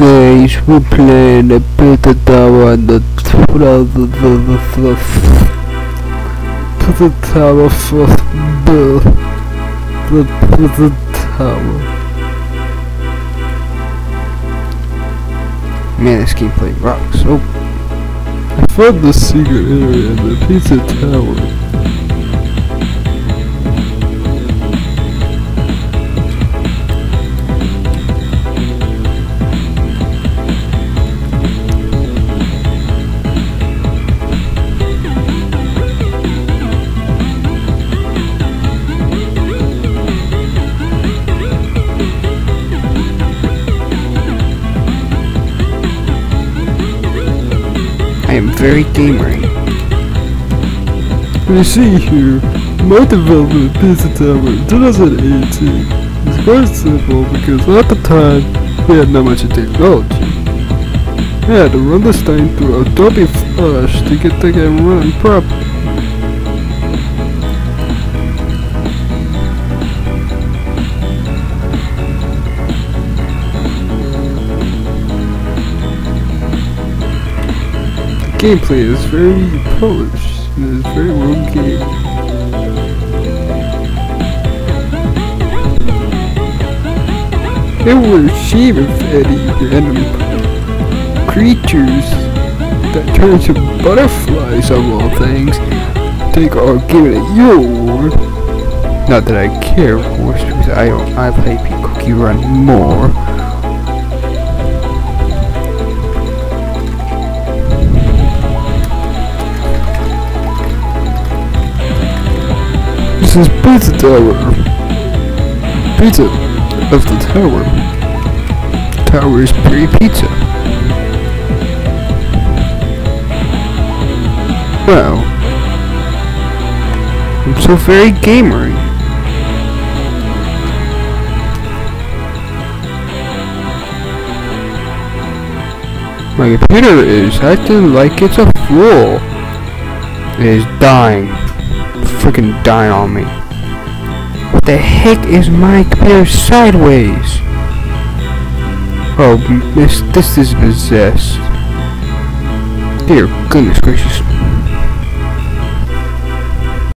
guys, we're playing a Pizza Tower and the the the the the Tower first bill. The Pizza Tower. Man, this gameplay rocks. Oh, I found the secret area in the Pizza Tower. Am very gamery. You see here, my development Pizza Tower in 2018 is quite simple because at the time we had not much technology. I had to run this thing through Adobe Flash to get the game running properly. Gameplay is very polished and is very well game. It would shame if any random creatures that turn into butterflies of all things take giving it your award. Not that I care, of course, because I I play Cookie Run more. This is Pizza Tower. Pizza of the tower. Tower is free pizza. Wow. I'm so very gamery. My computer is acting like it's a fool. It is dying freaking dying on me. What the heck is my computer sideways? Oh, miss, this is possessed. Dear goodness gracious.